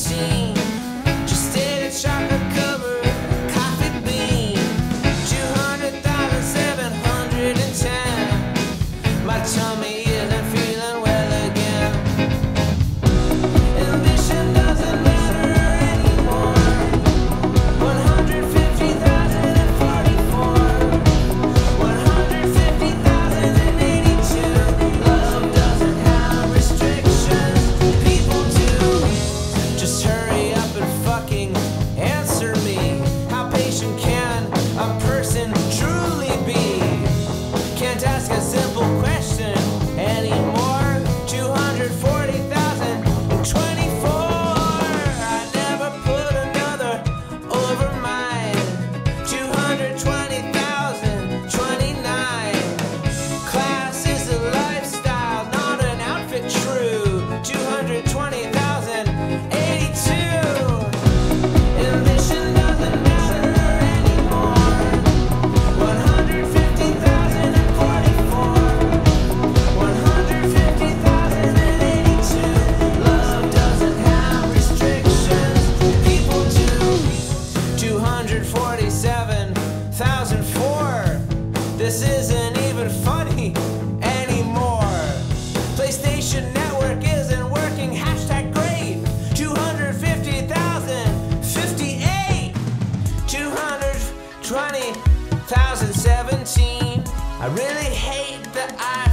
17 147,004. This isn't even funny anymore. PlayStation Network isn't working. Hashtag great. 250,058. 220,017. I really hate that I.